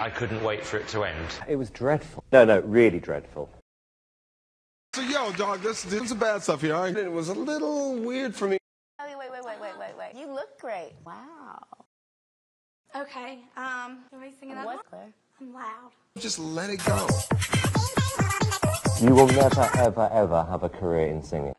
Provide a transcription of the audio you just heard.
I couldn't wait for it to end. It was dreadful. No, no, really dreadful. So, yo, dog, this, this is some bad stuff here, all right? It was a little weird for me. Wait, wait, wait, wait, wait, wait, wait. You look great. Wow. Okay, um, you want me to sing another Claire? I'm loud. Just let it go. You will never, ever, ever have a career in singing.